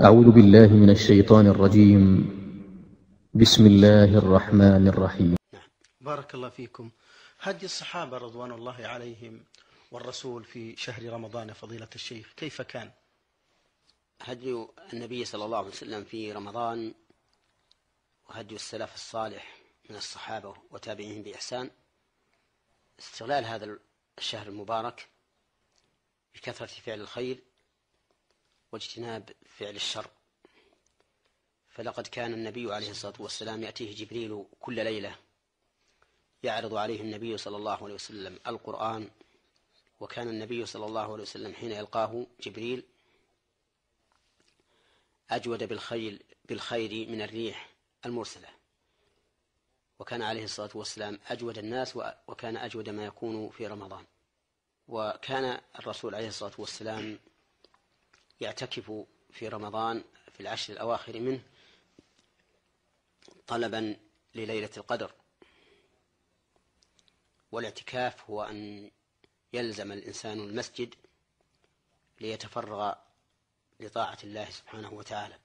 أعوذ بالله من الشيطان الرجيم. بسم الله الرحمن الرحيم. بارك الله فيكم. هدي الصحابة رضوان الله عليهم والرسول في شهر رمضان فضيلة الشيخ كيف كان؟ هدي النبي صلى الله عليه وسلم في رمضان وهدي السلف الصالح من الصحابة وتابعيهم بإحسان. استغلال هذا الشهر المبارك بكثرة فعل الخير واجتناب فعل الشر. فلقد كان النبي عليه الصلاة والسلام يأتيه جبريل كل ليلة يعرض عليه النبي صلى الله عليه وسلم القرآن وكان النبي صلى الله عليه وسلم حين يلقاه جبريل أجود بالخيل بالخير من الريح المرسلة. وكان عليه الصلاة والسلام أجود الناس وكان أجود ما يكون في رمضان. وكان الرسول عليه الصلاة والسلام يعتكف في رمضان في العشر الأواخر منه طلبا لليلة القدر. والاعتكاف هو أن يلزم الإنسان المسجد ليتفرغ لطاعة الله سبحانه وتعالى.